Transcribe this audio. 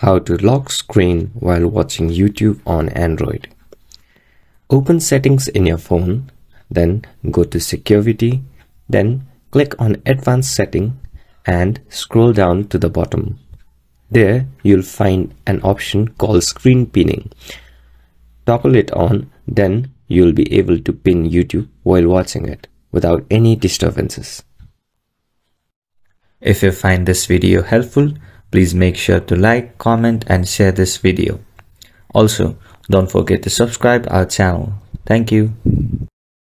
How to lock screen while watching YouTube on Android. Open settings in your phone, then go to security, then click on advanced setting and scroll down to the bottom. There you'll find an option called screen pinning. Toggle it on, then you'll be able to pin YouTube while watching it without any disturbances. If you find this video helpful, Please make sure to like, comment and share this video. Also, don't forget to subscribe our channel. Thank you.